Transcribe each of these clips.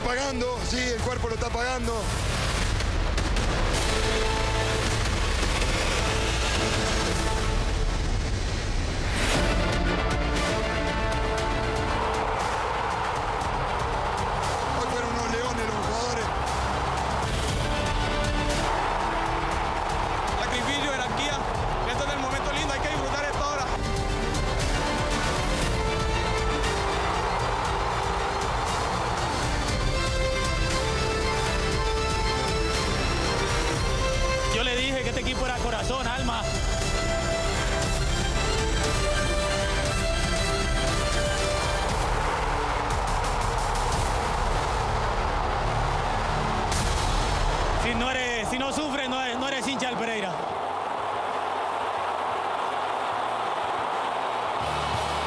pagando, sí, el cuerpo lo está pagando. Este equipo era corazón, alma. Si no, eres, si no sufres, no eres, no eres hincha del Pereira.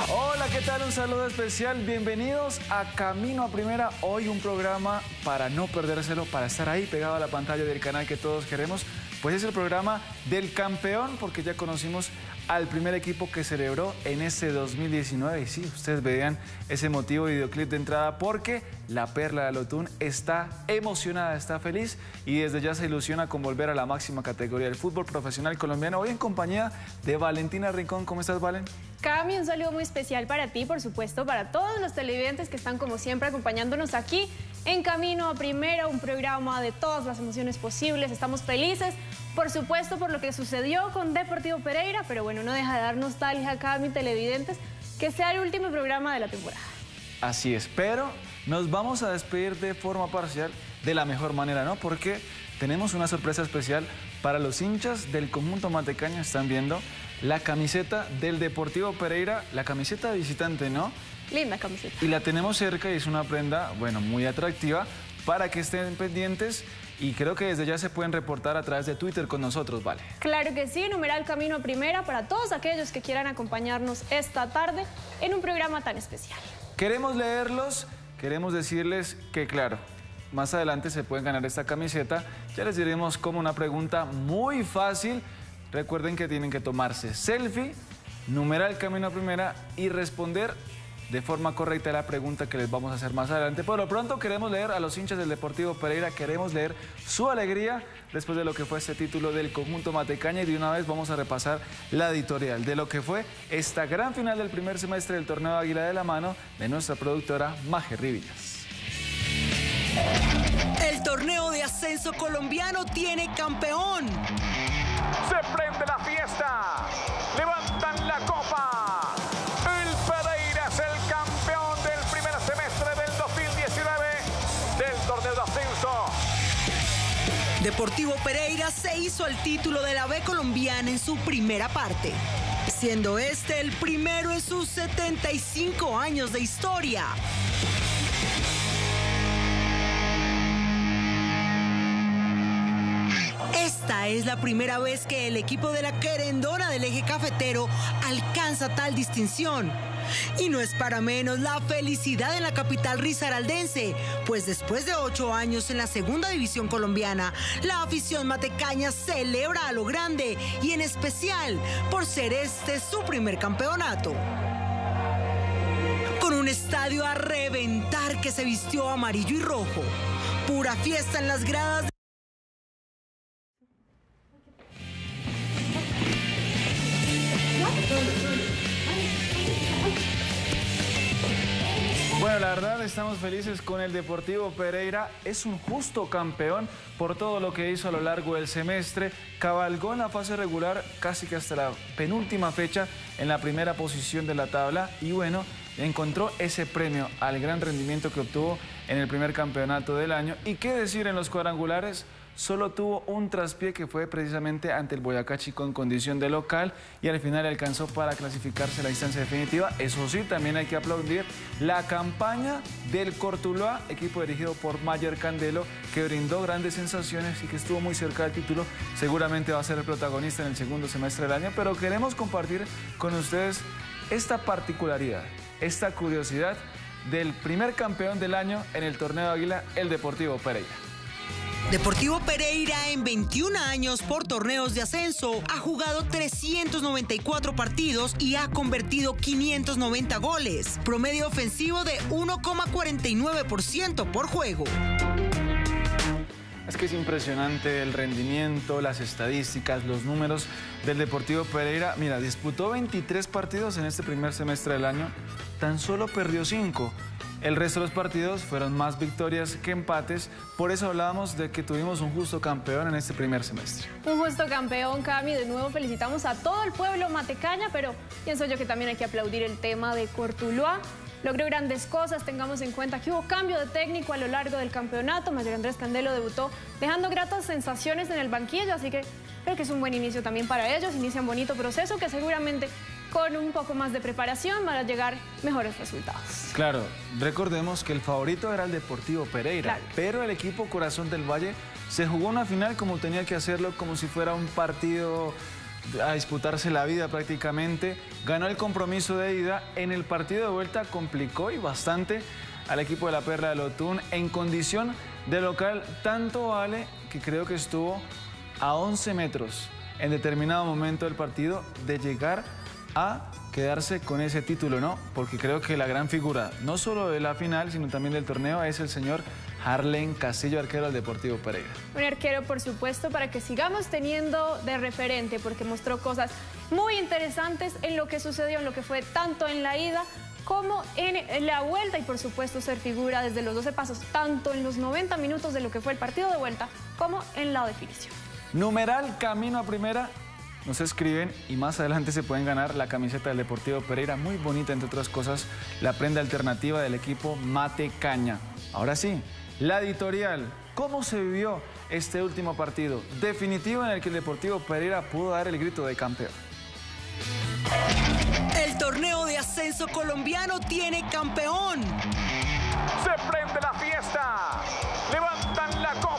Hola, ¿qué tal? Un saludo especial. Bienvenidos a Camino a Primera. Hoy un programa para no perdérselo, para estar ahí pegado a la pantalla del canal que todos queremos. Pues es el programa del campeón, porque ya conocimos al primer equipo que celebró en este 2019. Y sí, ustedes vean ese motivo videoclip de entrada, porque la Perla de Alotún está emocionada, está feliz y desde ya se ilusiona con volver a la máxima categoría del fútbol profesional colombiano. Hoy en compañía de Valentina Rincón. ¿Cómo estás, Valen? Cami, un saludo muy especial para ti, por supuesto, para todos los televidentes que están como siempre acompañándonos aquí en Camino a Primera, un programa de todas las emociones posibles. Estamos felices, por supuesto, por lo que sucedió con Deportivo Pereira, pero bueno, no deja de dar nostalgia acá a mis televidentes que sea el último programa de la temporada. Así es, pero nos vamos a despedir de forma parcial de la mejor manera, ¿no? Porque tenemos una sorpresa especial para los hinchas del conjunto Matecaña. Están viendo la camiseta del Deportivo Pereira, la camiseta de visitante, ¿no? Linda camiseta. Y la tenemos cerca y es una prenda, bueno, muy atractiva para que estén pendientes y creo que desde ya se pueden reportar a través de Twitter con nosotros, ¿vale? Claro que sí, numeral Camino a Primera para todos aquellos que quieran acompañarnos esta tarde en un programa tan especial. Queremos leerlos, queremos decirles que, claro, más adelante se pueden ganar esta camiseta. Ya les diremos como una pregunta muy fácil. Recuerden que tienen que tomarse selfie, numeral camino a primera y responder de forma correcta la pregunta que les vamos a hacer más adelante. Por lo pronto queremos leer a los hinchas del Deportivo Pereira, queremos leer su alegría después de lo que fue este título del conjunto Matecaña y de una vez vamos a repasar la editorial de lo que fue esta gran final del primer semestre del torneo Águila de la Mano de nuestra productora Maje Rivillas. El torneo de ascenso colombiano tiene campeón. Se prende la fiesta. Levantan la copa. El Pereira es el campeón del primer semestre del 2019 del torneo de ascenso. Deportivo Pereira se hizo el título de la B colombiana en su primera parte, siendo este el primero en sus 75 años de historia. Es la primera vez que el equipo de la querendona del eje cafetero alcanza tal distinción. Y no es para menos la felicidad en la capital risaraldense, pues después de ocho años en la segunda división colombiana, la afición matecaña celebra a lo grande y en especial por ser este su primer campeonato. Con un estadio a reventar que se vistió amarillo y rojo, pura fiesta en las gradas. La verdad estamos felices con el Deportivo Pereira. Es un justo campeón por todo lo que hizo a lo largo del semestre. Cabalgó en la fase regular casi que hasta la penúltima fecha en la primera posición de la tabla y bueno, encontró ese premio al gran rendimiento que obtuvo en el primer campeonato del año. ¿Y qué decir en los cuadrangulares? Solo tuvo un traspié que fue precisamente ante el Boyacá Chico en condición de local y al final alcanzó para clasificarse a la instancia definitiva. Eso sí, también hay que aplaudir la campaña del Cortuloa, equipo dirigido por Mayer Candelo, que brindó grandes sensaciones y que estuvo muy cerca del título. Seguramente va a ser el protagonista en el segundo semestre del año, pero queremos compartir con ustedes esta particularidad, esta curiosidad del primer campeón del año en el torneo Águila, el Deportivo Pereira. Deportivo Pereira en 21 años por torneos de ascenso ha jugado 394 partidos y ha convertido 590 goles, promedio ofensivo de 1,49% por juego. Es que es impresionante el rendimiento, las estadísticas, los números del Deportivo Pereira. Mira, disputó 23 partidos en este primer semestre del año, tan solo perdió 5. El resto de los partidos fueron más victorias que empates, por eso hablábamos de que tuvimos un justo campeón en este primer semestre. Un justo campeón, Cami. De nuevo felicitamos a todo el pueblo matecaña, pero pienso yo que también hay que aplaudir el tema de Cortuluá logró grandes cosas. Tengamos en cuenta que hubo cambio de técnico a lo largo del campeonato. Mayor Andrés Candelo debutó dejando gratas sensaciones en el banquillo, así que creo que es un buen inicio también para ellos. Inician bonito proceso que seguramente con un poco más de preparación van a llegar mejores resultados. Claro, recordemos que el favorito era el Deportivo Pereira, pero el equipo Corazón del Valle se jugó una final como tenía que hacerlo, como si fuera un partido a disputarse la vida prácticamente. Ganó el compromiso de ida. En el partido de vuelta complicó y bastante al equipo de la Perla de Lotún en condición de local. Tanto vale que creo que estuvo a 11 metros en determinado momento del partido de llegar a quedarse con ese título, ¿no? Porque creo que la gran figura, no solo de la final, sino también del torneo, es el señor Harlen Castillo, arquero del Deportivo Pereira. Un arquero, por supuesto, para que sigamos teniendo de referente, porque mostró cosas muy interesantes en lo que sucedió, en lo que fue tanto en la ida como en la vuelta y por supuesto ser figura desde los 12 pasos, tanto en los 90 minutos de lo que fue el partido de vuelta como en la definición. Numeral camino a primera, nos escriben y más adelante se pueden ganar la camiseta del Deportivo Pereira, muy bonita entre otras cosas, la prenda alternativa del equipo Mate Caña. Ahora sí, la editorial, ¿cómo se vivió este último partido? Definitivo en el que el Deportivo Pereira pudo dar el grito de campeón. El torneo de ascenso colombiano tiene campeón. Se prende la fiesta. Levantan la copa.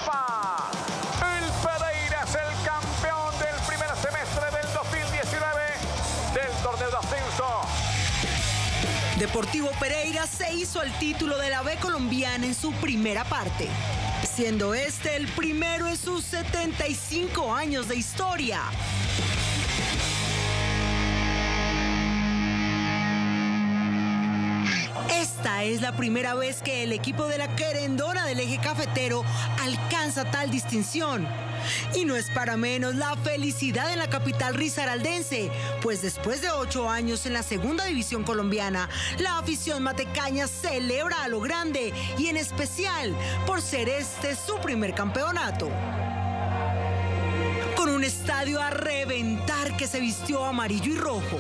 Deportivo Pereira se hizo el título de la B colombiana en su primera parte, siendo este el primero en sus 75 años de historia. Esta es la primera vez que el equipo de la querendona del eje cafetero alcanza tal distinción. Y no es para menos la felicidad en la capital risaraldense, pues después de ocho años en la segunda división colombiana, la afición matecaña celebra a lo grande y en especial por ser este su primer campeonato con un estadio a reventar que se vistió amarillo y rojo.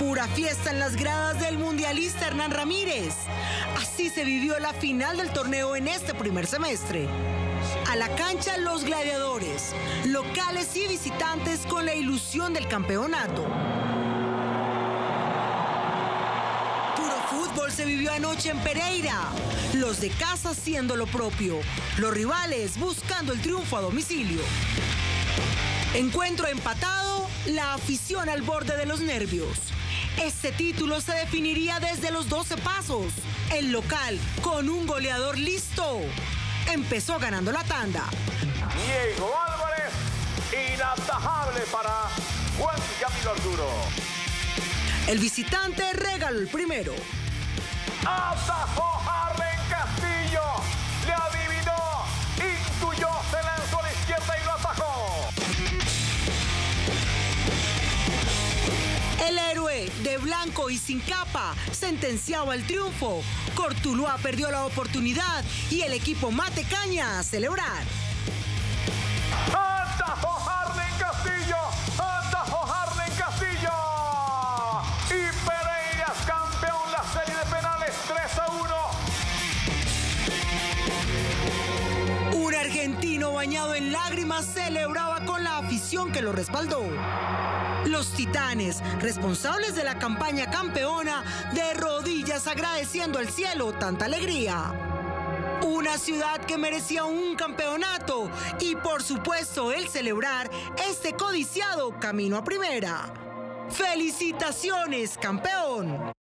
Pura fiesta en las gradas del mundialista Hernán Ramírez. Así se vivió la final del torneo en este primer semestre. A la cancha los gladiadores, locales y visitantes con la ilusión del campeonato. Puro fútbol se vivió anoche en Pereira. Los de casa haciendo lo propio. Los rivales buscando el triunfo a domicilio. Encuentro empatado, la afición al borde de los nervios. Este título se definiría desde los 12 pasos. El local, con un goleador listo, empezó ganando la tanda. Diego Álvarez, inatajable para Juan Camilo Arturo. El visitante regaló el primero. Atajó El héroe de blanco y sin capa sentenciaba el triunfo. Cortuluá perdió la oportunidad y el equipo Mate Caña a celebrar. Atajó Arlen Castillo. Atajó Arlen Castillo. Y Pereira es campeón la serie de penales 3 a 1. Un argentino bañado en lágrimas celebraba que lo respaldó. Los titanes, responsables de la campaña campeona, de rodillas agradeciendo al cielo tanta alegría. Una ciudad que merecía un campeonato y por supuesto el celebrar este codiciado camino a primera. ¡Felicitaciones, campeón!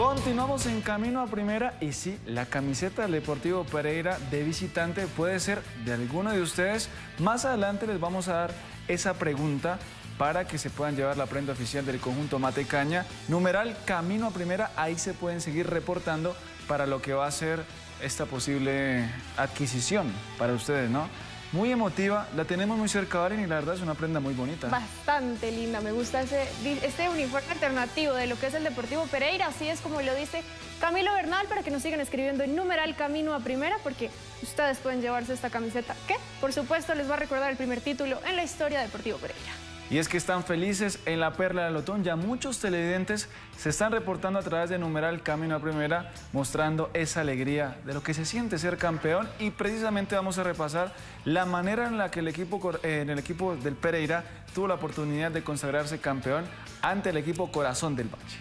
Continuamos en camino a primera y sí, la camiseta del Deportivo Pereira de visitante puede ser de alguno de ustedes. Más adelante les vamos a dar esa pregunta para que se puedan llevar la prenda oficial del conjunto Matecaña. Numeral Camino a Primera, ahí se pueden seguir reportando para lo que va a ser esta posible adquisición para ustedes, ¿no? Muy emotiva. La tenemos muy cerca, Valen, y la verdad es una prenda muy bonita. Bastante linda. Me gusta ese, este uniforme alternativo de lo que es el Deportivo Pereira. Así es como lo dice Camilo Bernal para que nos sigan escribiendo en numeral camino a primera porque ustedes pueden llevarse esta camiseta que, por supuesto, les va a recordar el primer título en la historia de Deportivo Pereira. Y es que están felices en la Perla de Lotón. Ya muchos televidentes se están reportando a través de numeral Camino a Primera, mostrando esa alegría de lo que se siente ser campeón. Y precisamente vamos a repasar la manera en la que el equipo, eh, en el equipo del Pereira tuvo la oportunidad de consagrarse campeón ante el equipo Corazón del Valle.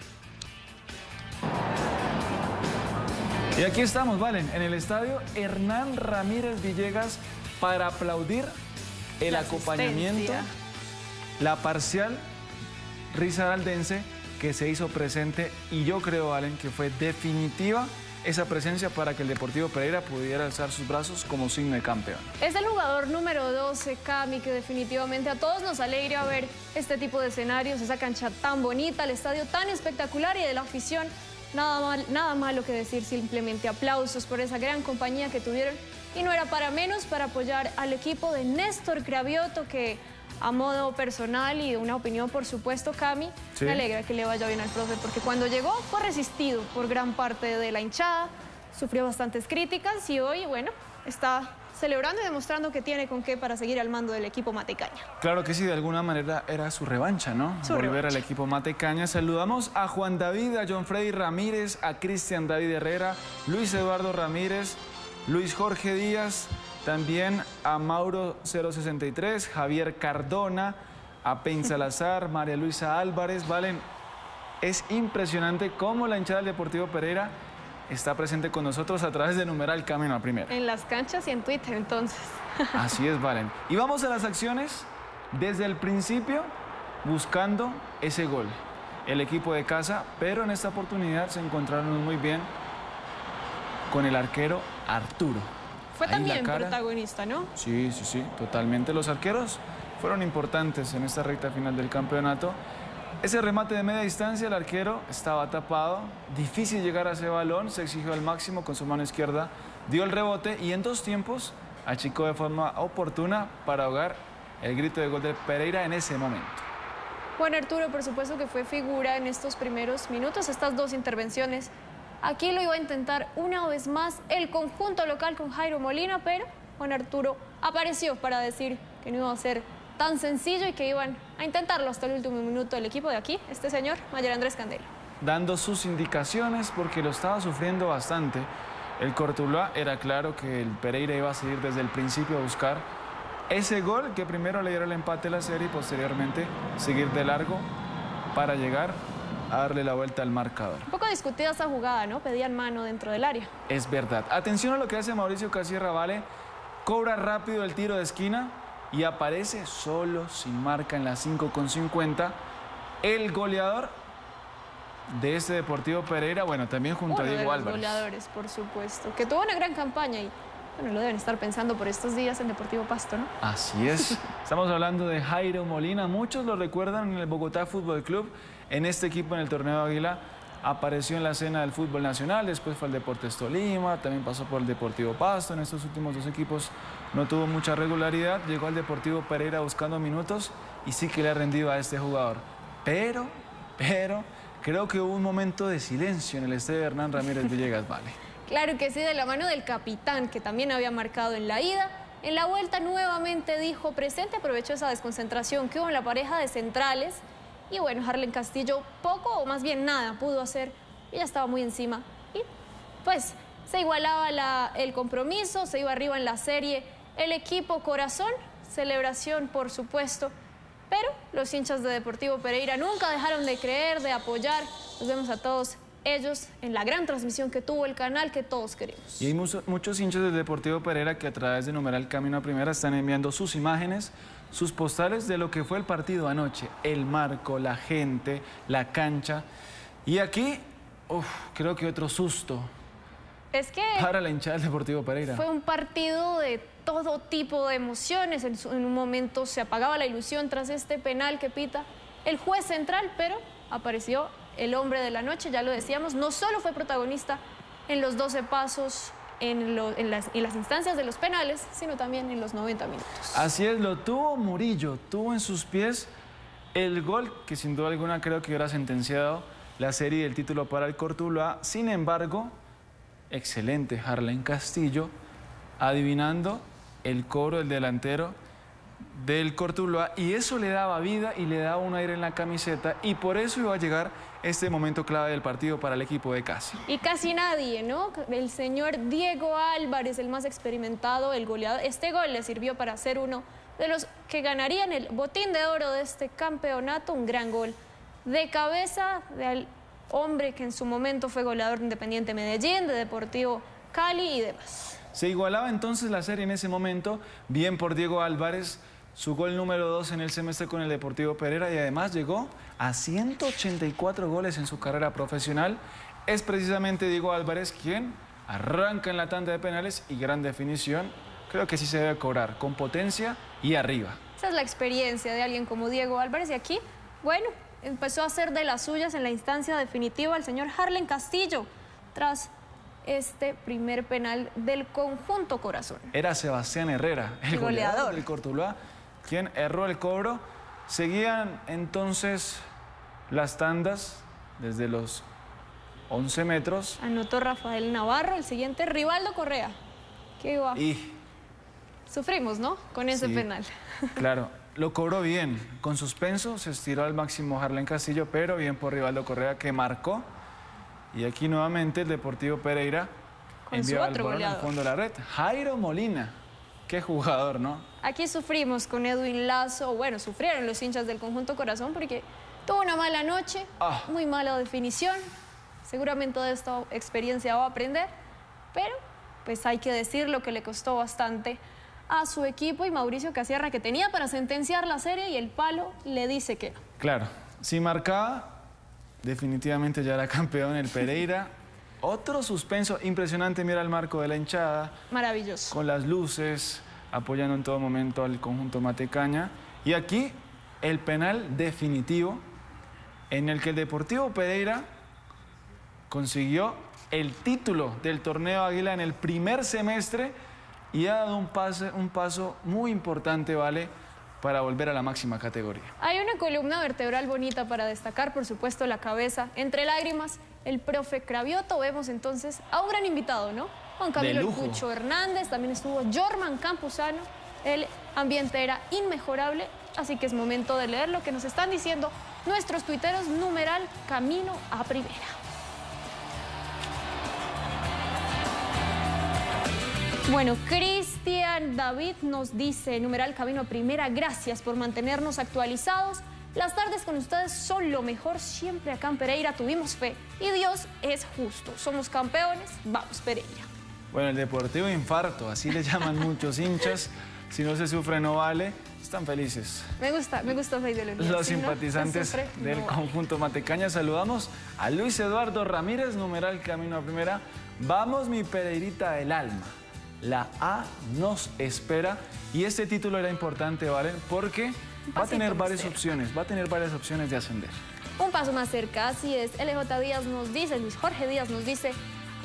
Y aquí estamos, Valen, en el estadio Hernán Ramírez Villegas para aplaudir el acompañamiento la parcial risaraldense que se hizo presente y yo creo, Allen, que fue definitiva esa presencia para que el Deportivo Pereira pudiera alzar sus brazos como signo de campeón. Es el jugador número 12, Cami, que definitivamente a todos nos alegra ver este tipo de escenarios, esa cancha tan bonita, el estadio tan espectacular y de la afición, nada, mal, nada malo que decir, simplemente aplausos por esa gran compañía que tuvieron. Y no era para menos para apoyar al equipo de Néstor Cravioto, que a modo personal y de una opinión, por supuesto, Cami, me alegra que le vaya bien al profe, porque cuando llegó fue resistido por gran parte de la hinchada, sufrió bastantes críticas y hoy, bueno, está celebrando y demostrando que tiene con qué para seguir al mando del equipo Matecaña. Claro que sí, de alguna manera era su revancha, ¿no? Volver al equipo Matecaña. Saludamos a Juan David, a John Freddy Ramírez, a Cristian David Herrera, Luis Eduardo Ramírez, Luis Jorge Díaz, también a Mauro 063, Javier Cardona, a Pen Salazar, María Luisa Álvarez. Valen, es impresionante cómo la hinchada del Deportivo Pereira está presente con nosotros a través de numeral Camino a Primera. En las canchas y en Twitter, entonces. Así es, Valen. Y vamos a las acciones desde el principio buscando ese gol. El equipo de casa, pero en esta oportunidad se encontraron muy bien con el arquero Arturo. Fue también protagonista, ¿no? Sí, sí, sí, totalmente. Los arqueros fueron importantes en esta recta final del campeonato. Ese remate de media distancia, el arquero estaba tapado, difícil llegar a ese balón, se exigió al máximo con su mano izquierda, dio el rebote y en dos tiempos achicó de forma oportuna para ahogar el grito de gol de Pereira en ese momento. Juan Arturo, por supuesto que fue figura en estos primeros minutos, estas dos intervenciones Aquí lo iba a intentar una vez más el conjunto local con Jairo Molina, pero Juan Arturo apareció para decir que no iba a ser tan sencillo y que iban a intentarlo hasta el último minuto del equipo de aquí, este señor, Mayer Andrés Candelo. Dando sus indicaciones porque lo estaba sufriendo bastante. El Cortuluá era claro que el Pereira iba a seguir desde el principio a buscar ese gol que primero le diera el empate a la serie y posteriormente seguir de largo para llegar a darle la vuelta al marcador. Un poco discutida esa jugada, ¿no? Pedían mano dentro del área. Es verdad. Atención a lo que hace Mauricio Casierra, ¿vale? Cobra rápido el tiro de esquina y aparece solo, sin marca en la 5 con 50. El goleador de este Deportivo Pereira, bueno, también junto a Diego de los Álvarez. goleadores, por supuesto, que tuvo una gran campaña y bueno, lo deben estar pensando por estos días en Deportivo Pasto, ¿no? Así es. Estamos hablando de Jairo Molina. Muchos lo recuerdan en el Bogotá Fútbol Club. En este equipo, en el Torneo Águila, apareció en la escena del fútbol nacional, después fue al Deportes Tolima, también pasó por el Deportivo Pasto. En estos últimos dos equipos no tuvo mucha regularidad. Llegó al Deportivo Pereira buscando minutos y sí que le ha rendido a este jugador. Pero, pero, creo que hubo un momento de silencio en el estadio de Hernán Ramírez Villegas, vale. Claro que sí, de la mano del capitán, que también había marcado en la ida. En la vuelta nuevamente dijo presente, aprovechó esa desconcentración que hubo en la pareja de centrales. Y bueno, Harlen Castillo poco o más bien nada pudo hacer. ya estaba muy encima. Y pues se igualaba el compromiso, se iba arriba en la serie. El equipo corazón, celebración por supuesto. Pero los hinchas de Deportivo Pereira nunca dejaron de creer, de apoyar. Nos vemos a todos ellos en la gran transmisión que tuvo el canal que todos queremos. Y hay muchos hinchas del Deportivo Pereira que a través de Numeral Camino a Primera están enviando sus imágenes, sus postales de lo que fue el partido anoche, el marco, la gente, la cancha. Y aquí uf, creo que otro susto Es que para la hinchada del Deportivo Pereira. fue un partido de todo tipo de emociones. En, su- en un momento se apagaba la ilusión tras este penal que pita el juez central, pero apareció el hombre de la noche, ya lo decíamos. No solo fue protagonista en los 12 pasos, en, las instancias de los penales, sino también en los 90 minutos. Así es, lo tuvo Murillo, tuvo en sus pies el gol que sin duda alguna creo que hubiera sentenciado la serie del título para el Cortuluá. Sin embargo, excelente Harlan Castillo, adivinando el cobro del delantero del Cortuluá y eso le daba vida y le daba un aire en la camiseta y por eso iba a llegar este momento clave del partido para el equipo de Casi. Y casi nadie, ¿no? El señor Diego Álvarez, el más experimentado, el goleador. Este gol le sirvió para ser uno de los que ganarían el botín de oro de este campeonato. Un gran gol de cabeza del hombre que en su momento fue goleador de Independiente Medellín, de Deportivo Cali y demás. Se igualaba entonces la serie en ese momento, bien por Diego Álvarez, su gol número 2 en el semestre con el Deportivo Pereira y además llegó a 184 goles en su carrera profesional. Es precisamente Diego Álvarez quien arranca en la tanda de penales y gran definición. Creo que sí se debe cobrar, con potencia y arriba. Esa es la experiencia de alguien como Diego Álvarez y aquí, bueno, empezó a hacer de las suyas en la instancia definitiva el señor Harlen Castillo tras este primer penal del conjunto corazón. Era Sebastián Herrera, el El goleador, goleador. del Cortuluá, quien erró el cobro. Seguían entonces las tandas desde los 11 metros Anotó Rafael Navarro, el siguiente Rivaldo Correa. Que iba. y, Sufrimos, ¿no? Con ese Sí. penal. claro, lo cobró bien. Con suspenso se estiró al máximo Harlan Castillo, pero bien por Rivaldo Correa que marcó. Y aquí nuevamente el Deportivo Pereira Con el otro balón al fondo de la red. Jairo Molina, qué jugador, ¿no? Aquí sufrimos con Edwin Lazo. Bueno, sufrieron los hinchas del conjunto corazón porque tuvo una mala noche, Ah. muy mala definición. Seguramente de esta experiencia va a aprender, pero pues hay que decir lo que le costó bastante a su equipo y Mauricio Casierra que tenía para sentenciar la serie y el palo le dice que no. Claro, si marcaba, definitivamente ya era campeón el Pereira. Otro suspenso impresionante, mira el marco de la hinchada, Maravilloso. con las luces, apoyando en todo momento al conjunto Matecaña. Y aquí el penal definitivo, en el que el Deportivo Pereira consiguió el título del torneo Águila en el primer semestre y ha dado un, un paso muy importante, ¿vale?, para volver a la máxima categoría. Hay una columna vertebral bonita para destacar, por supuesto, la cabeza. Entre lágrimas, el profe Cravioto. Vemos entonces a un gran invitado, ¿no? Juan Camilo. Cucho Hernández, también estuvo Jorman Campuzano. El ambiente era inmejorable, así que es momento de leer lo que nos están diciendo nuestros tuiteros, numeral Camino a Primera. Bueno, Cristian David nos dice, numeral Camino a Primera, gracias por mantenernos actualizados. Las tardes con ustedes son lo mejor siempre acá en Pereira. Tuvimos fe y Dios es justo. Somos campeones, vamos Pereira. Bueno, el Deportivo Infarto, así le llaman muchos hinchas. Si no se sufre, no vale. Están felices. Me gusta, me gusta esa ideología. Los Si no se simpatizantes sufre, del no. conjunto Matecaña. Saludamos a Luis Eduardo Ramírez, numeral Camino a Primera. Vamos, mi Pereirita del alma. La A nos espera. Y este título era importante, ¿vale? Porque va a tener varias cerca. opciones. Va a tener varias opciones de ascender. Un paso más cerca, así es. LJ Díaz nos dice, Luis Jorge Díaz nos dice,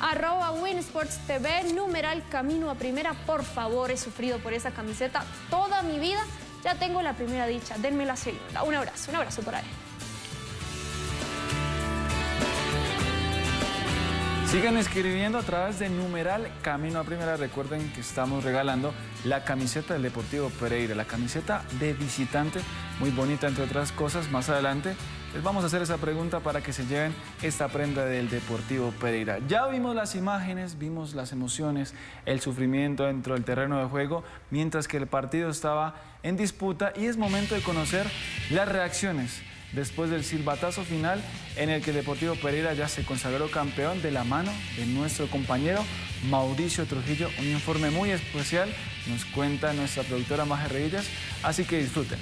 arroba Winsports TV, numeral Camino a Primera, por favor, he sufrido por esa camiseta toda mi vida. Ya tengo la primera dicha, denme la segunda. Un abrazo, un abrazo por ahí. Sigan escribiendo a través de numeral Camino a Primera. Recuerden que estamos regalando la camiseta del Deportivo Pereira, la camiseta de visitante, muy bonita entre otras cosas. Más adelante les vamos a hacer esa pregunta para que se lleven esta prenda del Deportivo Pereira. Ya vimos las imágenes, vimos las emociones, el sufrimiento dentro del terreno de juego, mientras que el partido estaba en disputa y es momento de conocer las reacciones después del silbatazo final en el que el Deportivo Pereira ya se consagró campeón de la mano de nuestro compañero Mauricio Trujillo. Un informe muy especial nos cuenta nuestra productora Maje Reillas, así que disfruten.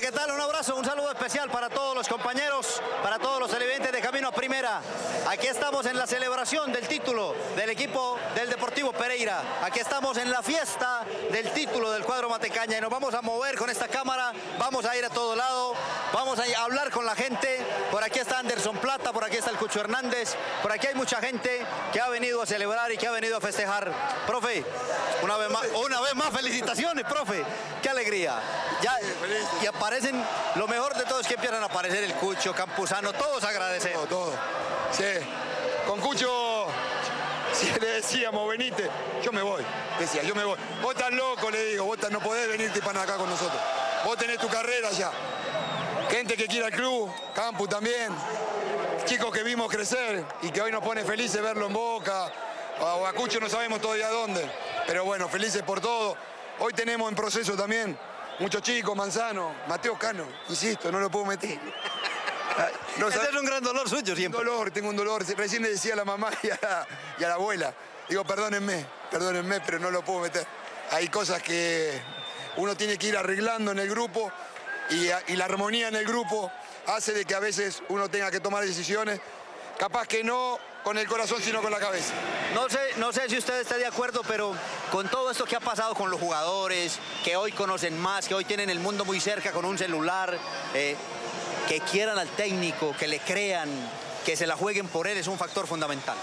¿Qué tal? Un abrazo, un saludo especial para todos los compañeros, para todos los televidentes de Camino a Primera. Aquí estamos en la celebración del título del equipo del Deportivo Pereira. Aquí estamos en la fiesta del título del cuadro Matecaña y nos vamos a mover con esta cámara, vamos a ir a todo lado, vamos a hablar con la gente. Por aquí está Anderson Plata, por aquí está el Cucho Hernández, por aquí hay mucha gente que ha venido a celebrar y que ha venido a festejar. Profe, una vez más, una vez más felicitaciones, profe. Qué alegría. Ya, aparecen, lo mejor de todo es que empiezan a aparecer el Cucho, Campuzano, todos agradecen. Todo, todo. Sí. Con Cucho, si le decíamos, venite, yo me voy. Decía, yo me voy. Vos estás loco, le digo, vos no podés venirte para acá con nosotros. Vos tenés tu carrera ya. Gente que quiere al club, Campus también. Chicos que vimos crecer y que hoy nos pone felices verlo en Boca. O a Cucho no sabemos todavía dónde. Pero bueno, felices por todo. Hoy tenemos en proceso también muchos chicos, Manzano, Mateo Cano, insisto, no lo puedo meter. No Ese es un gran dolor suyo un siempre. dolor, tengo un dolor. Recién le decía a la mamá y a la, y a la abuela. Digo, perdónenme, perdónenme, pero no lo puedo meter. Hay cosas que uno tiene que ir arreglando en el grupo y la armonía en el grupo hace de que a veces uno tenga que tomar decisiones, capaz que no con el corazón, sino con la cabeza. No sé, no sé si usted está de acuerdo, pero con todo esto que ha pasado con los jugadores, que hoy conocen más, que hoy tienen el mundo muy cerca con un celular, eh, que quieran al técnico, que le crean, que se la jueguen por él, es un factor fundamental.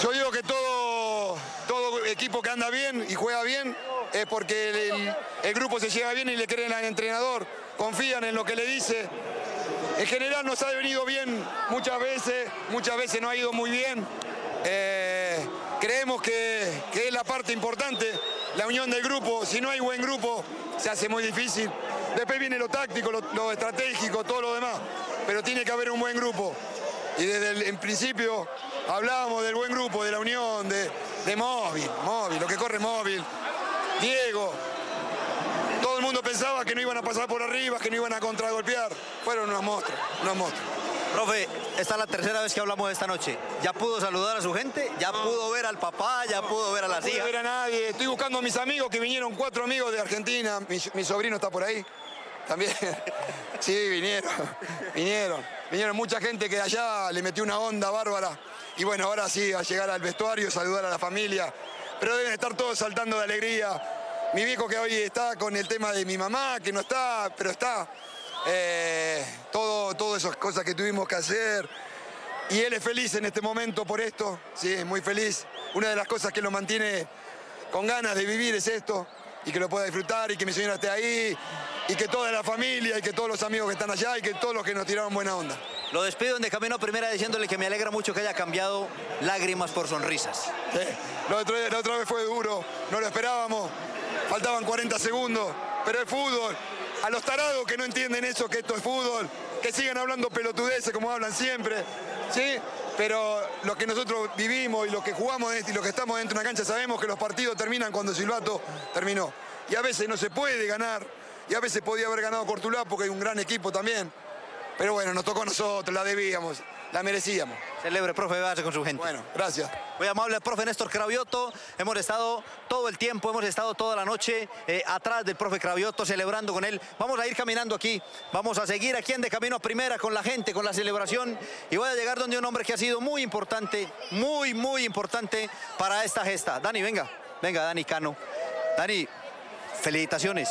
Yo digo que todo, todo equipo que anda bien y juega bien es porque el, el grupo se lleva bien y le creen al entrenador, confían en lo que le dice. En general nos ha venido bien muchas veces, muchas veces no ha ido muy bien. Eh, creemos que, que es la parte importante, la unión del grupo. Si no hay buen grupo, se hace muy difícil. Después viene lo táctico, lo, estratégico, todo lo demás. Pero tiene que haber un buen grupo. Y desde el en principio hablábamos del buen grupo, de la unión, de, de móvil, móvil, lo que corre móvil. Diego. Todo el mundo pensaba que no iban a pasar por arriba, que no iban a contragolpear. Fueron unos monstruos, unos monstruos. Profe, esta es la tercera vez que hablamos esta noche. ¿Ya pudo saludar a su gente? ¿Ya pudo ver al papá? ¿Ya pudo ver a las No pude hijas? ver a nadie. Estoy buscando a mis amigos que vinieron, cuatro amigos de Argentina. Mi, mi sobrino está por ahí. También. Sí, vinieron. Vinieron. Vinieron mucha gente que de allá le metió una onda bárbara. Y bueno, ahora sí, a llegar al vestuario, saludar a la familia. Pero deben estar todos saltando de alegría. Mi viejo que hoy está con el tema de mi mamá, que no está, pero está. Eh, todo, todas esas cosas que tuvimos que hacer. Y él es feliz en este momento por esto, sí, muy feliz. Una de las cosas que lo mantiene con ganas de vivir es esto, y que lo pueda disfrutar, y que mi señora esté ahí, y que toda la familia, y que todos los amigos que están allá, y que todos los que nos tiraron buena onda. Lo despido en de camino a primera diciéndole que me alegra mucho que haya cambiado lágrimas por sonrisas. Sí, La, otra, la otra vez fue duro, no lo esperábamos, faltaban 40 segundos, pero es fútbol. A los tarados que no entienden eso, que esto es fútbol, que sigan hablando pelotudeces como hablan siempre, ¿sí? Pero lo que nosotros vivimos y lo que jugamos y lo que estamos dentro de una cancha sabemos que los partidos terminan cuando el silbato terminó. Y a veces no se puede ganar, y a veces podía haber ganado Cortulá porque hay un gran equipo también. Pero bueno, nos tocó a nosotros, la debíamos, la merecíamos. Celebre, profe, váyase con su gente. Bueno, gracias. Muy amable profe Néstor Cravioto. Hemos estado todo el tiempo, hemos estado toda la noche eh, atrás del profe Cravioto celebrando con él. Vamos a ir caminando aquí, vamos a seguir aquí en De Camino a Primera con la gente, con la celebración. Y voy a llegar donde un hombre que ha sido muy importante, muy, muy importante para esta gesta. Dani, venga, venga, Dani Cano. Dani, felicitaciones.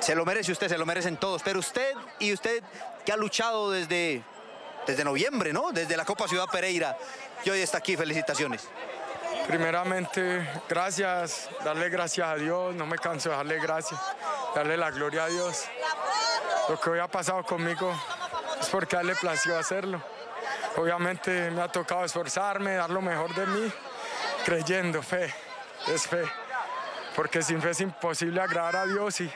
Se lo merece usted, se lo merecen todos. Pero usted y usted que ha luchado desde, desde noviembre, ¿no? Desde la Copa Ciudad Pereira. Y hoy está aquí, felicitaciones. Primeramente, gracias, darle gracias a Dios, no me canso de darle gracias, darle la gloria a Dios. Lo que hoy ha pasado conmigo es porque a él le plació hacerlo. Obviamente me ha tocado esforzarme, dar lo mejor de mí, creyendo, fe, es fe. Porque sin fe es imposible agradar a Dios y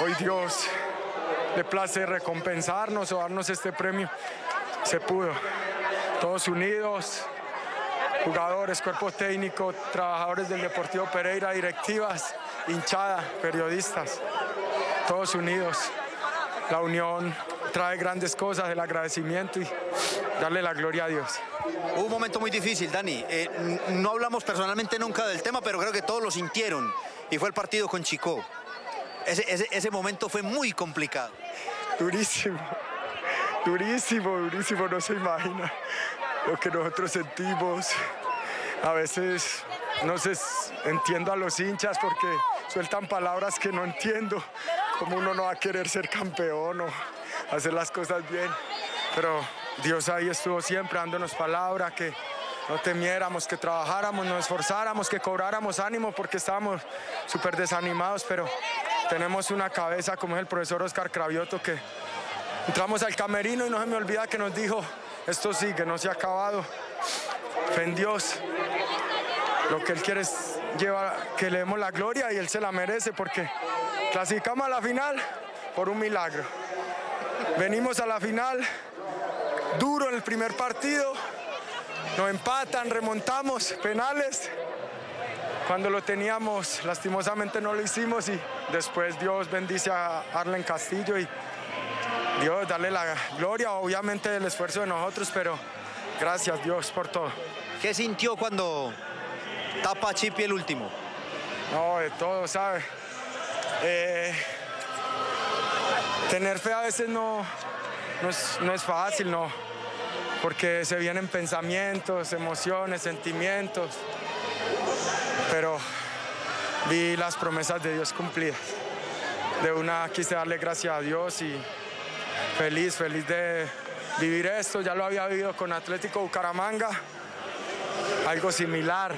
hoy Dios le place recompensarnos o darnos este premio. Se pudo. Todos unidos, jugadores, cuerpo técnico, trabajadores del Deportivo Pereira, directivas, hinchada, periodistas, todos unidos. La unión trae grandes cosas, el agradecimiento y darle la gloria a Dios. Hubo un momento muy difícil, Dani. Eh, no hablamos personalmente nunca del tema, pero creo que todos lo sintieron. Y fue el partido con Chico. Ese- ese momento fue muy complicado. Durísimo, durísimo, durísimo, no se imagina lo que nosotros sentimos. A veces no sé, entiendo a los hinchas porque sueltan palabras que no entiendo, como uno no va a querer ser campeón o hacer las cosas bien, pero Dios ahí estuvo siempre dándonos palabra que no temiéramos, que trabajáramos, nos esforzáramos, que cobráramos ánimo porque estábamos súper desanimados, pero tenemos una cabeza como es el profesor Oscar Cravioto que entramos al camerino y no se me olvida que nos dijo, esto sí, que no se ha acabado, en Dios, lo que Él quiere es llevar, que le demos la gloria y Él se la merece porque clasificamos a la final por un milagro. Venimos a la final duro en el primer partido, nos empatan, remontamos, penales. Cuando lo teníamos, lastimosamente no lo hicimos y después Dios bendice a Arlen Castillo y Dios, darle la gloria, obviamente del esfuerzo de nosotros, pero gracias Dios por todo. ¿Qué sintió cuando tapa Chipi el último? No, de todo, ¿sabe? Eh, tener fe a veces no, no es, no es fácil, no, porque se vienen pensamientos, emociones, sentimientos, pero vi las promesas de Dios cumplidas. De una quise darle gracias a Dios y feliz, feliz de vivir esto. Ya lo había vivido con Atlético Bucaramanga, algo similar,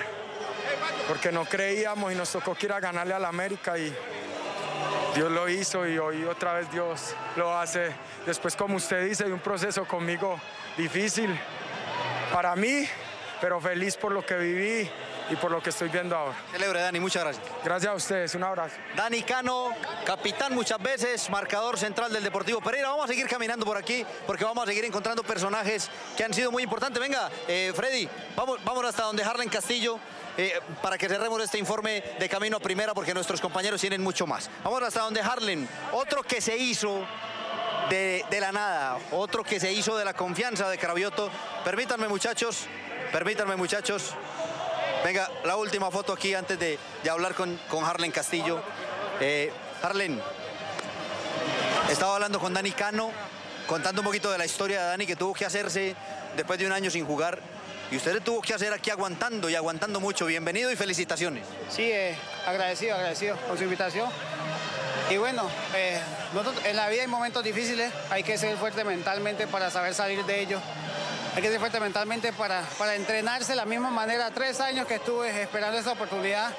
porque no creíamos y nos tocó que ir a ganarle al América y Dios lo hizo y hoy otra vez Dios lo hace. Después, como usted dice, de un proceso conmigo difícil para mí, pero feliz por lo que viví y por lo que estoy viendo ahora. Celebre, Dani, muchas gracias. Gracias a ustedes, un abrazo. Dani Cano, capitán muchas veces, marcador central del Deportivo Pereira. Vamos a seguir caminando por aquí porque vamos a seguir encontrando personajes que han sido muy importantes. Venga, eh, Freddy, vamos, vamos hasta donde Harlan Castillo. eh, para que cerremos este informe de camino a primera porque nuestros compañeros tienen mucho más. Vamos hasta donde Harlan, otro que se hizo de, de la nada, otro que se hizo de la confianza de Cravioto. Permítanme muchachos, permítanme muchachos. Venga, la última foto aquí antes de, de hablar con, con Harlen Castillo. Eh, Harlen, estaba hablando con Dani Cano, contando un poquito de la historia de Dani que tuvo que hacerse después de un año sin jugar. Y usted le tuvo que hacer aquí aguantando y aguantando mucho. Bienvenido y felicitaciones. Sí, eh, agradecido, agradecido por su invitación. Y bueno, eh, en la vida hay momentos difíciles, hay que ser fuerte mentalmente para saber salir de ellos. Hay que ser fuerte mentalmente para, para entrenarse de la misma manera. Tres años que estuve esperando esa oportunidad.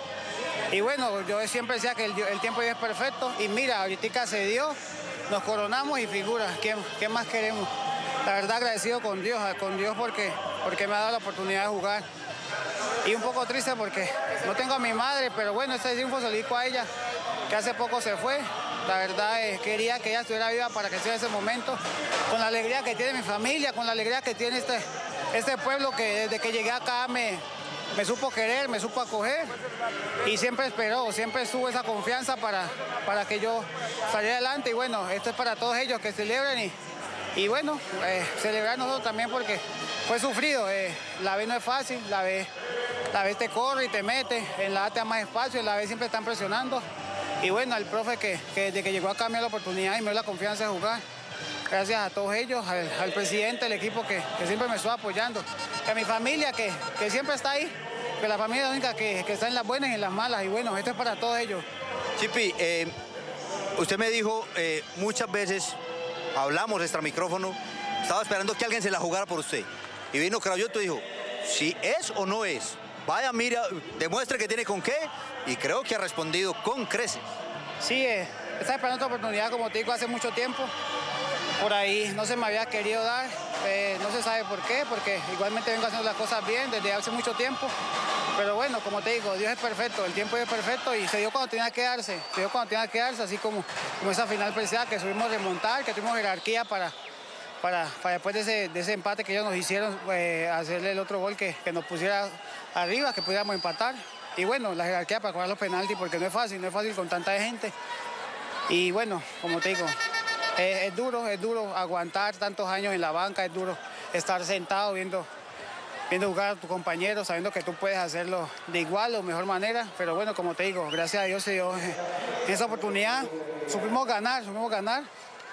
Y bueno, yo siempre decía que el, tiempo ya es perfecto. Y mira, ahorita se dio, nos coronamos y figura. ¿Qué, qué más queremos? La verdad agradecido con Dios, con Dios porque, porque me ha dado la oportunidad de jugar. Y un poco triste porque no tengo a mi madre, pero bueno, este triunfo se lo a ella, que hace poco se fue. La verdad quería que ella estuviera viva para que sea ese momento, con la alegría que tiene mi familia, con la alegría que tiene este, este pueblo que desde que llegué acá me, supo querer, me supo acoger y siempre esperó, siempre estuvo esa confianza para, para que yo saliera adelante. Y bueno, esto es para todos ellos que celebren y, y bueno, eh, celebrar nosotros también porque fue sufrido. eh, la B no es fácil, la B, la B te corre y te mete, en la A te da más espacio, en la B siempre están presionando. Y bueno, al profe que, que desde que llegó acá me dio la oportunidad y me dio la confianza de jugar. Gracias a todos ellos, al, presidente, al equipo que, que siempre me estuvo apoyando, a mi familia que, que siempre está ahí, que la familia es la única que, que está en las buenas y en las malas. Y bueno, esto es para todos ellos. Chipi, eh, usted me dijo eh, muchas veces, hablamos extra micrófono, estaba esperando que alguien se la jugara por usted. Y vino Cravioto y dijo, si es o no es, vaya, mira, demuestre que tiene con qué. Y creo que ha respondido con creces. Sí, eh, estaba esperando esta oportunidad, como te digo, hace mucho tiempo. Por ahí no se me había querido dar, eh, no se sabe por qué, porque igualmente vengo haciendo las cosas bien desde hace mucho tiempo. Pero bueno, como te digo, Dios es perfecto, el tiempo es perfecto y se dio cuando tenía que darse, se dio cuando tenía que darse, así como, como esa final preciada que subimos remontar, que tuvimos jerarquía para, para, para después de ese, de ese empate que ellos nos hicieron, eh, hacerle el otro gol que, que nos pusiera arriba, que pudiéramos empatar. Y bueno, la jerarquía para cobrar los penaltis, porque no es fácil, no es fácil con tanta gente. Y bueno, como te digo, es, duro, es duro aguantar tantos años en la banca, es duro estar sentado viendo, viendo jugar a tu compañero, sabiendo que tú puedes hacerlo de igual o mejor manera. Pero bueno, como te digo, gracias a Dios se dio esa oportunidad. Supimos ganar, supimos ganar.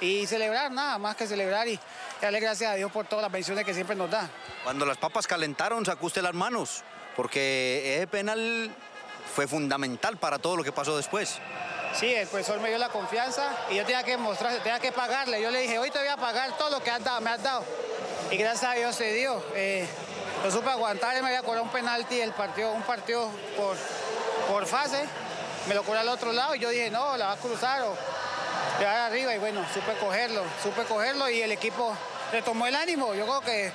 Y celebrar, nada más que celebrar y darle gracias a Dios por todas las bendiciones que siempre nos da. Cuando las papas calentaron, sacó usted las manos, porque ese penal fue fundamental para todo lo que pasó después. Sí, el profesor me dio la confianza y yo tenía que mostrar, tenía que pagarle. Yo le dije, hoy te voy a pagar todo lo que has dado, me has dado. Y gracias a Dios se dio. Eh, lo supe aguantar, él me había cobrado un penalti, el partido, un partido por, por fase. Me lo cobró al otro lado y yo dije, no, la va a cruzar o arriba. Y bueno, supe cogerlo, supe cogerlo y el equipo retomó el ánimo. Yo creo que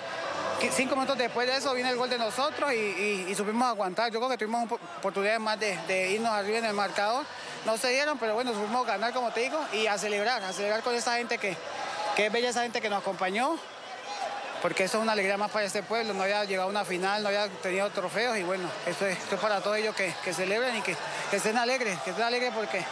cinco minutos después de eso viene el gol de nosotros y, supimos aguantar. Yo creo que tuvimos op- oportunidades más de, irnos arriba en el marcador. No se dieron, pero bueno, supimos ganar, como te digo, y a celebrar, a celebrar con esa gente que, que es bella esa gente que nos acompañó, porque eso es una alegría más para este pueblo. No había llegado a una final, no había tenido trofeos y bueno, esto es, esto es para todos ellos que, que celebren y que estén alegres, que estén alegres porque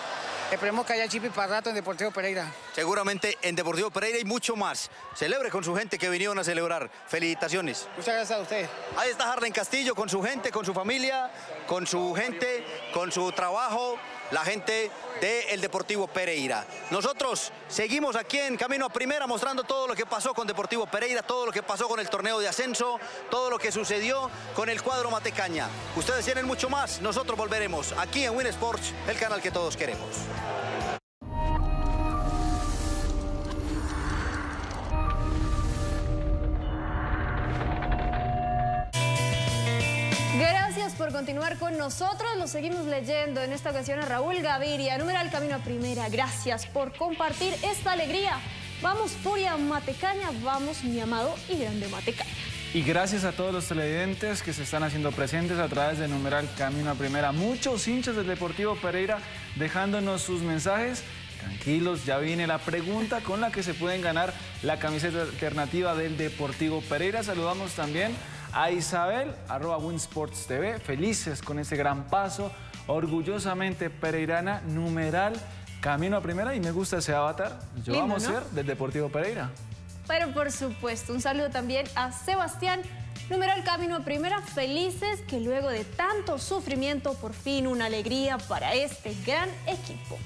esperemos que haya chipi para rato en Deportivo Pereira. Seguramente en Deportivo Pereira y mucho más. Celebre con su gente que vinieron a celebrar. Felicitaciones. Muchas gracias a ustedes. Ahí está Harden Castillo con su gente, con su familia, con su gente, con su trabajo, la gente del Deportivo Pereira. Nosotros seguimos aquí en Camino a Primera mostrando todo lo que pasó con Deportivo Pereira, todo lo que pasó con el torneo de ascenso, todo lo que sucedió con el cuadro Matecaña. Ustedes tienen mucho más, nosotros volveremos aquí en Win Sports, el canal que todos queremos. Por continuar con nosotros. Lo seguimos leyendo en esta ocasión a Raúl Gaviria, número al camino a primera. Gracias por compartir esta alegría. Vamos, Furia Matecaña, vamos, mi amado y grande Matecaña. Y gracias a todos los televidentes que se están haciendo presentes a través de numeral Camino a Primera. Muchos hinchas del Deportivo Pereira dejándonos sus mensajes. Tranquilos, ya viene la pregunta con la que se pueden ganar la camiseta alternativa del Deportivo Pereira. Saludamos también a Isabel, arroba Winsports TV, felices con ese gran paso, orgullosamente pereirana, numeral Camino a Primera y me gusta ese avatar. Yo Lindo, vamos a ¿no? ser del Deportivo Pereira. Pero por supuesto, un saludo también a Sebastián, número al camino a primera. Felices que luego de tanto sufrimiento, por fin una alegría para este gran equipo.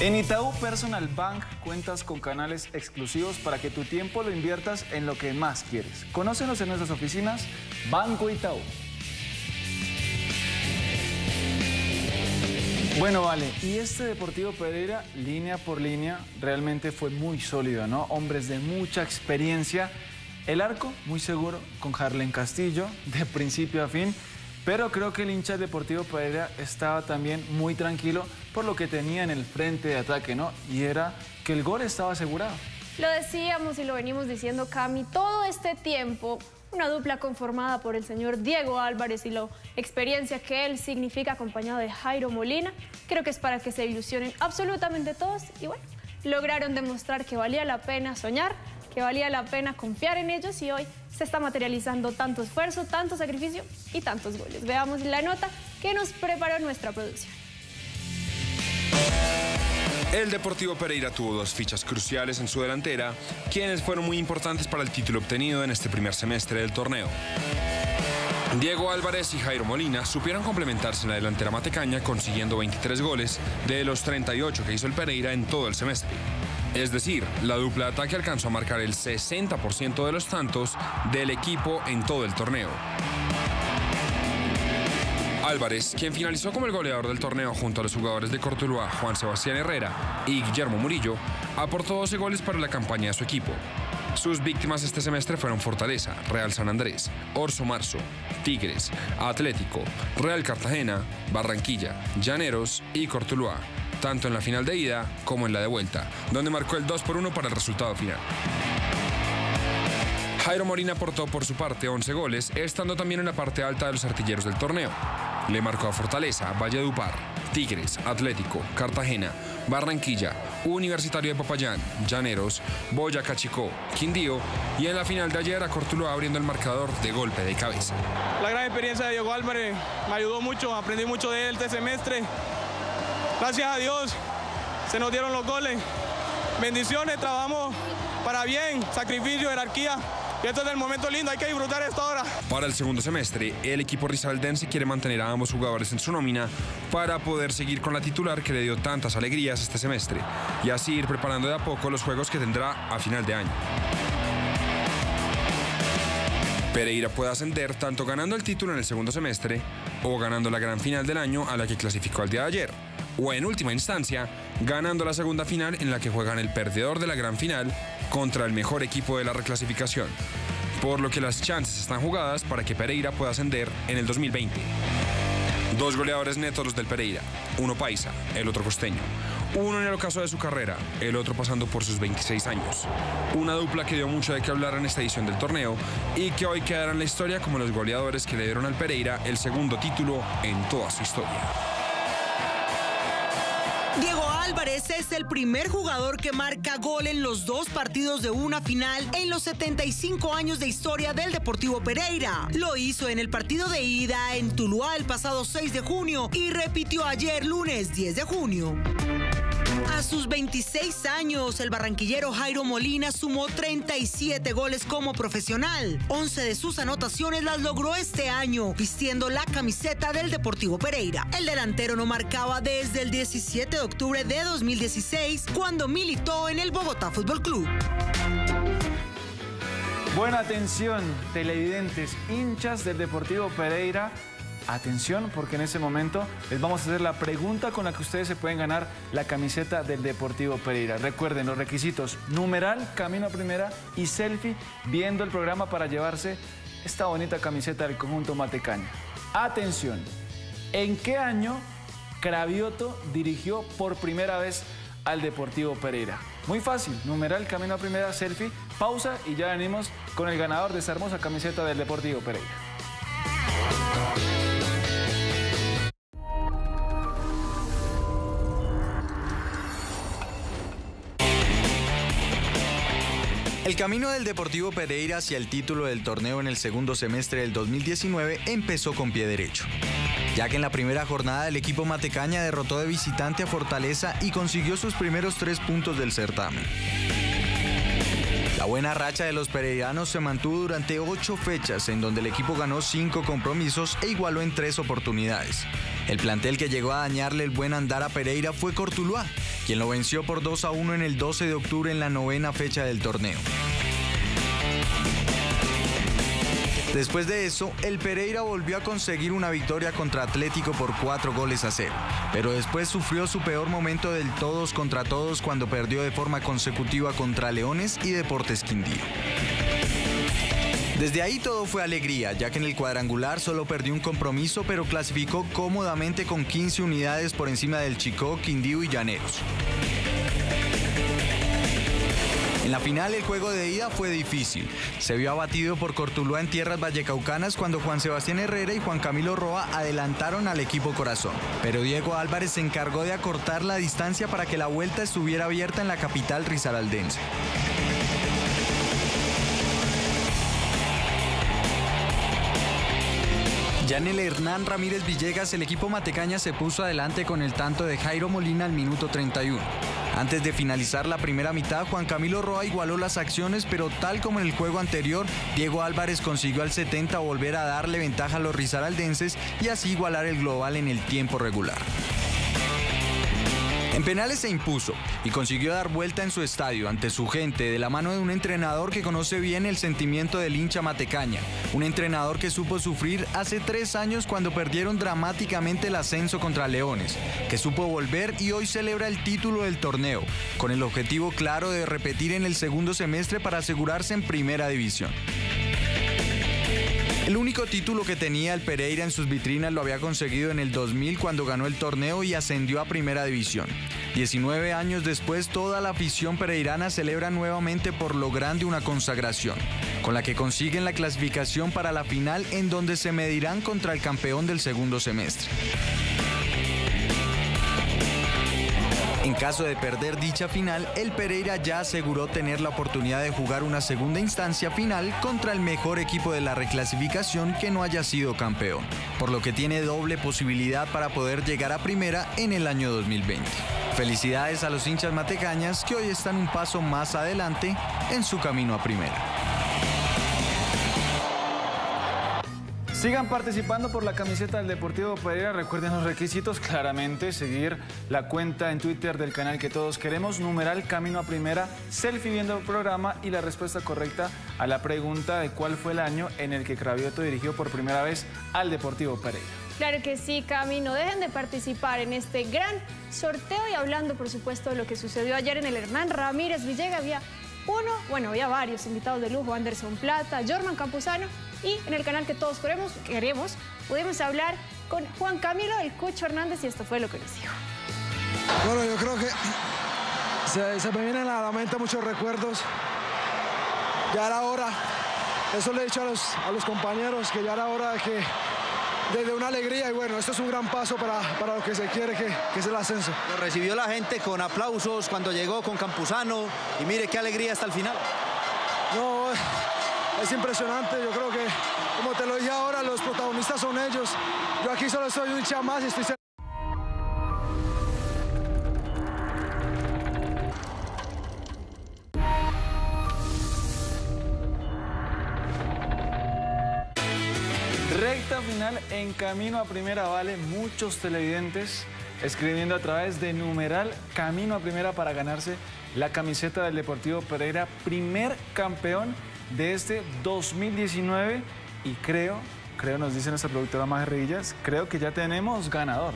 En Itaú Personal Bank cuentas con canales exclusivos para que tu tiempo lo inviertas en lo que más quieres. Conócenos en nuestras oficinas Banco Itaú. Bueno, vale, y este Deportivo Pereira, línea por línea, realmente fue muy sólido, ¿no? Hombres de mucha experiencia. El arco, muy seguro, con Harlen Castillo, de principio a fin. Pero creo que el hincha Deportivo Pereira estaba también muy tranquilo por lo que tenía en el frente de ataque, ¿no? Y era que el gol estaba asegurado. Lo decíamos y lo venimos diciendo, Cami, todo este tiempo, una dupla conformada por el señor Diego Álvarez y la experiencia que él significa acompañado de Jairo Molina, creo que es para que se ilusionen absolutamente todos y bueno, lograron demostrar que valía la pena soñar, que valía la pena confiar en ellos y hoy se está materializando tanto esfuerzo, tanto sacrificio y tantos goles. Veamos la nota que nos preparó nuestra producción. El Deportivo Pereira tuvo dos fichas cruciales en su delantera, quienes fueron muy importantes para el título obtenido en este primer semestre del torneo. Diego Álvarez y Jairo Molina supieron complementarse en la delantera matecaña consiguiendo 23 goles de los 38 que hizo el Pereira en todo el semestre. Es decir, la dupla de ataque alcanzó a marcar el 60% de los tantos del equipo en todo el torneo. Álvarez, quien finalizó como el goleador del torneo junto a los jugadores de Cortuluá, Juan Sebastián Herrera y Guillermo Murillo, aportó 12 goles para la campaña de su equipo. Sus víctimas este semestre fueron Fortaleza, Real San Andrés, Orso Marzo, Tigres, Atlético, Real Cartagena, Barranquilla, Llaneros y Cortuluá, tanto en la final de ida como en la de vuelta, donde marcó el 2 por 1 para el resultado final. Jairo Molina aportó por su parte 11 goles, estando también en la parte alta de los artilleros del torneo. Le marcó a Fortaleza, Valledupar, Tigres, Atlético, Cartagena, Barranquilla, Universitario de Popayán, Llaneros, Boyacá Chicó, Quindío y en la final de ayer a Cortuloa abriendo el marcador de golpe de cabeza. La gran experiencia de Diego Álvarez me ayudó mucho, aprendí mucho de él este semestre. Gracias a Dios se nos dieron los goles. bendiciones, trabajamos para bien, sacrificio, jerarquía. Y esto es el momento lindo, hay que disfrutar esto ahora. Para el segundo semestre, el equipo rizaldense quiere mantener a ambos jugadores en su nómina para poder seguir con la titular que le dio tantas alegrías este semestre y así ir preparando de a poco los juegos que tendrá a final de año. Pereira puede ascender tanto ganando el título en el segundo semestre o ganando la gran final del año a la que clasificó el día de ayer, o en última instancia, ganando la segunda final en la que juegan el perdedor de la gran final contra el mejor equipo de la reclasificación, por lo que las chances están jugadas para que Pereira pueda ascender en el 2020. Dos goleadores netos los del Pereira, uno paisa, el otro costeño. Uno en el ocaso de su carrera, el otro pasando por sus 26 años. Una dupla que dio mucho de qué hablar en esta edición del torneo y que hoy quedará en la historia como los goleadores que le dieron al Pereira el segundo título en toda su historia. Diego Álvarez es el primer jugador que marca gol en los dos partidos de una final en los 75 años de historia del Deportivo Pereira. Lo hizo en el partido de ida en Tuluá el pasado 6 de junio y repitió ayer lunes 10 de junio. A sus 26 años, el barranquillero Jairo Molina sumó 37 goles como profesional. 11 de sus anotaciones las logró este año, vistiendo la camiseta del Deportivo Pereira. El delantero no marcaba desde el 17 de octubre de 2016, cuando militó en el Bogotá Fútbol Club. Buena atención, televidentes, hinchas del Deportivo Pereira. Atención, porque en ese momento les vamos a hacer la pregunta con la que ustedes se pueden ganar la camiseta del Deportivo Pereira. Recuerden los requisitos, numeral, camino a primera y selfie viendo el programa para llevarse esta bonita camiseta del conjunto Matecaña. Atención, ¿en qué año Cravioto dirigió por primera vez al Deportivo Pereira? Muy fácil, numeral, camino a primera, selfie, pausa y ya venimos con el ganador de esta hermosa camiseta del Deportivo Pereira. El camino del Deportivo Pereira hacia el título del torneo en el segundo semestre del 2019 empezó con pie derecho, ya que en la primera jornada el equipo Matecaña derrotó de visitante a Fortaleza y consiguió sus primeros tres puntos del certamen. La buena racha de los pereiranos se mantuvo durante ocho fechas, en donde el equipo ganó cinco compromisos e igualó en tres oportunidades. El plantel que llegó a dañarle el buen andar a Pereira fue Cortuluá, quien lo venció por 2 a 1 en el 12 de octubre en la novena fecha del torneo. Después de eso, el Pereira volvió a conseguir una victoria contra Atlético por cuatro goles a cero, pero después sufrió su peor momento del todos contra todos cuando perdió de forma consecutiva contra Leones y Deportes Quindío. Desde ahí todo fue alegría, ya que en el cuadrangular solo perdió un compromiso, pero clasificó cómodamente con 15 unidades por encima del Chicó, Quindío y Llaneros. En la final el juego de ida fue difícil. Se vio abatido por Cortuluá en tierras vallecaucanas cuando Juan Sebastián Herrera y Juan Camilo Roa adelantaron al equipo Corazón. Pero Diego Álvarez se encargó de acortar la distancia para que la vuelta estuviera abierta en la capital risaraldense. Ya en el Hernán Ramírez Villegas, el equipo Matecaña se puso adelante con el tanto de Jairo Molina al minuto 31. Antes de finalizar la primera mitad, Juan Camilo Roa igualó las acciones, pero tal como en el juego anterior, Diego Álvarez consiguió al 70 volver a darle ventaja a los risaraldenses y así igualar el global en el tiempo regular. En penales se impuso y consiguió dar vuelta en su estadio ante su gente de la mano de un entrenador que conoce bien el sentimiento del hincha matecaña. Un entrenador que supo sufrir hace tres años cuando perdieron dramáticamente el ascenso contra Leones, que supo volver y hoy celebra el título del torneo, con el objetivo claro de repetir en el segundo semestre para asegurarse en primera división. El único título que tenía el Pereira en sus vitrinas lo había conseguido en el 2000 cuando ganó el torneo y ascendió a primera división. 19 años después, toda la afición pereirana celebra nuevamente por lo grande una consagración, con la que consiguen la clasificación para la final en donde se medirán contra el campeón del segundo semestre. En caso de perder dicha final, el Pereira ya aseguró tener la oportunidad de jugar una segunda instancia final contra el mejor equipo de la reclasificación que no haya sido campeón, por lo que tiene doble posibilidad para poder llegar a primera en el año 2020. Felicidades a los hinchas matecañas que hoy están un paso más adelante en su camino a primera. Sigan participando por la camiseta del Deportivo Pereira. Recuerden los requisitos, claramente seguir la cuenta en Twitter del canal que todos queremos, numeral Camino a Primera, selfie viendo el programa y la respuesta correcta a la pregunta de cuál fue el año en el que Cravioto dirigió por primera vez al Deportivo Pereira. Claro que sí, Cami, no dejen de participar en este gran sorteo y hablando, por supuesto, de lo que sucedió ayer en el Hernán Ramírez Villegas. Había uno, bueno, había varios invitados de lujo, Anderson Plata, Jorman Campuzano y en el canal que todos queremos, queremos pudimos hablar con Juan Camilo del Cucho Hernández y esto fue lo que nos dijo. Bueno, yo creo que se, me vienen a la mente muchos recuerdos. Ya era hora, eso le he dicho a los, a los compañeros, que ya era hora de que desde una alegría y bueno, esto es un gran paso para, para lo que se quiere, que, que, es el ascenso. Lo recibió la gente con aplausos cuando llegó con Campuzano y mire qué alegría hasta el final. No, es impresionante, yo creo que, como te lo dije ahora, los protagonistas son ellos. Yo aquí solo soy un hincha más y estoy Recta final en camino a primera, vale muchos televidentes escribiendo a través de numeral Camino a Primera para ganarse la camiseta del Deportivo Pereira, primer campeón de este 2019 y creo, creo nos dice nuestra productora Maja Rillas, creo que ya tenemos ganador.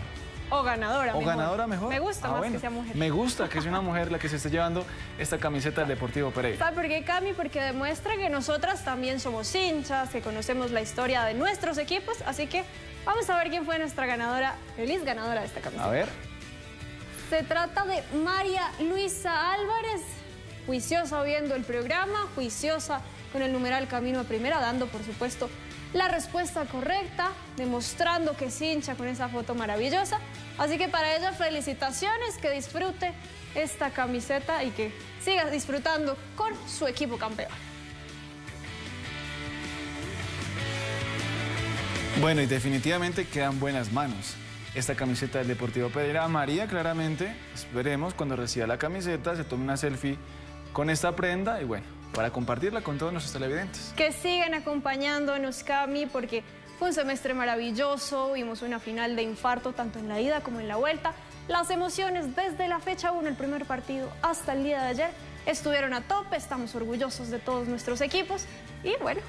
O ganadora O ganadora mejor. Me gusta Ah, más que sea mujer. Me gusta que sea una mujer la que se esté llevando esta camiseta del Deportivo Pereira. ¿Sabe por qué, Cami? Porque demuestra que nosotras también somos hinchas, que conocemos la historia de nuestros equipos, así que vamos a ver quién fue nuestra ganadora, feliz ganadora de esta camiseta. A ver. Se trata de María Luisa Álvarez, juiciosa viendo el programa, juiciosa con el numeral Camino a Primera, dando por supuesto la respuesta correcta, demostrando que es hincha con esa foto maravillosa. Así que para ella felicitaciones, que disfrute esta camiseta y que siga disfrutando con su equipo campeón. Bueno, y definitivamente quedan buenas manos. Esta camiseta del Deportivo Pereira. María, claramente, esperemos cuando reciba la camiseta, se tome una selfie con esta prenda y bueno, para compartirla con todos nuestros televidentes. Que sigan acompañándonos, Cami, porque fue un semestre maravilloso, vimos una final de infarto tanto en la ida como en la vuelta. Las emociones desde la fecha 1, el primer partido, hasta el día de ayer, estuvieron a tope, estamos orgullosos de todos nuestros equipos y bueno,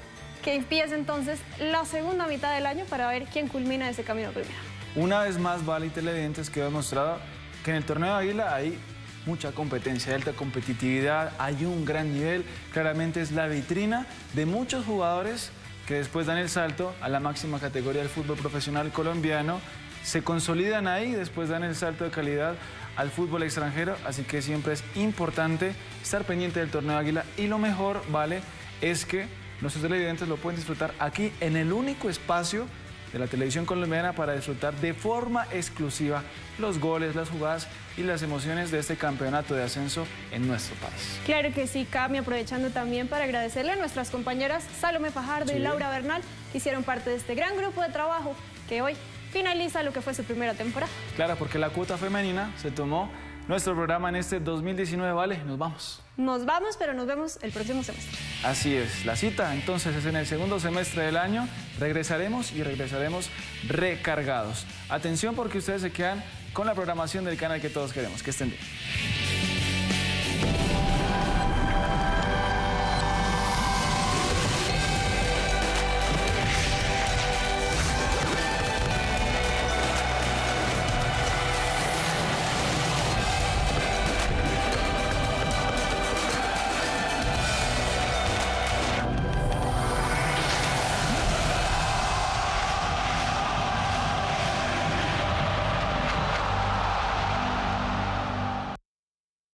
que empiece entonces la segunda mitad del año para ver quién culmina ese camino primero. Una vez más, Vale y Televidentes quedó demostrado que en el torneo de Águila hay mucha competencia, alta competitividad, hay un gran nivel, claramente es la vitrina de muchos jugadores que después dan el salto a la máxima categoría del fútbol profesional colombiano, se consolidan ahí, después dan el salto de calidad al fútbol extranjero, así que siempre es importante estar pendiente del torneo de Águila. Y lo mejor, Vale, es que nuestros televidentes lo pueden disfrutar aquí en el único espacio de la televisión colombiana para disfrutar de forma exclusiva los goles, las jugadas y las emociones de este campeonato de ascenso en nuestro país. Claro que sí, Cami, aprovechando también para agradecerle a nuestras compañeras Salome Fajardo y. Laura Bernal, que hicieron parte de este gran grupo de trabajo que hoy finaliza lo que fue su primera temporada. Claro, porque la cuota femenina se tomó nuestro programa en este 2019, ¿vale? Nos vamos. Nos vamos, pero nos vemos el próximo semestre. Así es, la cita entonces es en el segundo semestre del año. Regresaremos y regresaremos recargados. Atención porque ustedes se quedan con la programación del canal que todos queremos. Que estén bien.